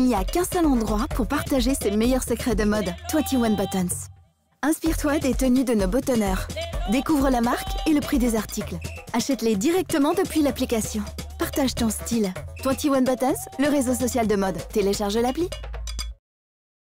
Il n'y a qu'un seul endroit pour partager ses meilleurs secrets de mode. 21 Buttons. Inspire-toi des tenues de nos bottonneurs. Découvre la marque et le prix des articles. Achète-les directement depuis l'application. Partage ton style. 21 Buttons, le réseau social de mode. Télécharge l'appli.